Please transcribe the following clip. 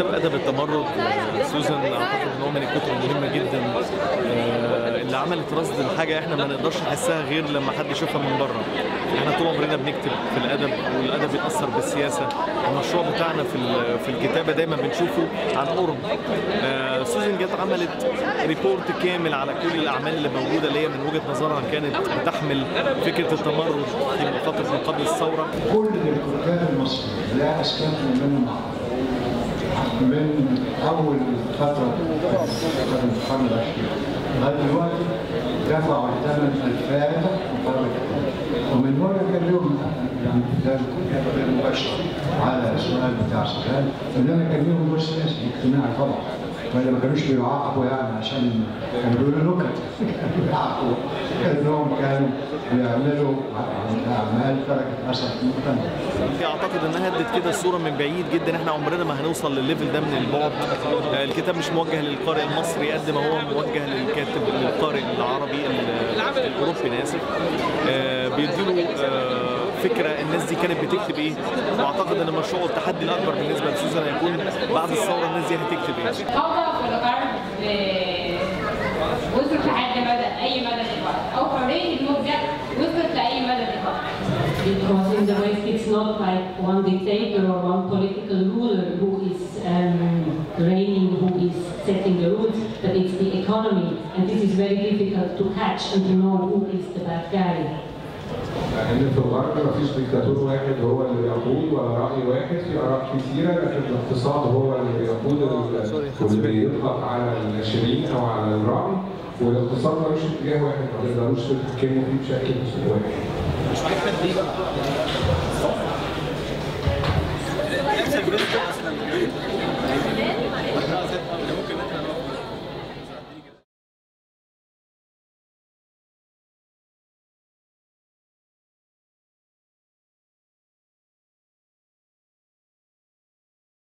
التمرد سوزان أعتقد إن هو من الكتب المهمة جدا آه، اللي عملت رصد لحاجة إحنا ما نقدرش نحسها غير لما حد يشوفها من بره. إحنا طول عمرنا بنكتب في الأدب والأدب بيتاثر بالسياسة. المشروع بتاعنا في في الكتابة دايما بنشوفه عن قرب. آه، سوزان جت عملت report كامل على كل الأعمال اللي موجودة اللي هي من وجهة نظرها كانت بتحمل فكرة التمرد في فتره ما قبل الثورة. كل الكتاب المصريين لا استثني منهم. من أول فترة القرن العشرين لغايه دلوقتي دفعوا الثمن الفاتح مقابل. ومن هنا كان لهم يعني كتاب غير مباشر على السؤال بتاع سؤال انما كان لهم سياسي اجتماعي طبعا. ولا ما كانوش بيعاقبوا يعني عشان كانوا بيقولوا نكت. كانوا بيعاقبوا كانهم كانوا بيعملوا أعمال تركت أثر في المجتمع. أعتقد إنها أدت كده الصورة من بعيد جدا. إحنا عمرنا ما هنوصل للليفل ده من البعد. الكتاب مش موجه للقارئ المصري قد ما هو موجه للكاتب للقارئ العربي ال- الأوروبي أنا اسف آه، بيديله آه، فكره الناس دي كانت بتكتب إيه واعتقد ان مشروع التحدي الاكبر بالنسبة لسوزان هيكون بعد الثوره الناس دي هتكتب إيه آه، وصلت لحد مدى اي مدى دلوقتي أو حريه المبدع وصلت لاي مدى دلوقتي because in the West it's not like one dictator or one political ruler who is um, reigning, who is setting the rules, but it's the economy, and this is very difficult to catch and to know who is the bad guy. لأن في الغرب مفيش ديكتاتور واحد هو اللي بيقود ولا رأي واحد في آراء كثيره لكن الاقتصاد هو اللي بيقود ال- واللي بيطلق على الناشرين أو على الرأي والاقتصاد ملوش اتجاه واحد ما تقدروش تتحكموا فيه بشكل واحد. نفس الفيديو أصلا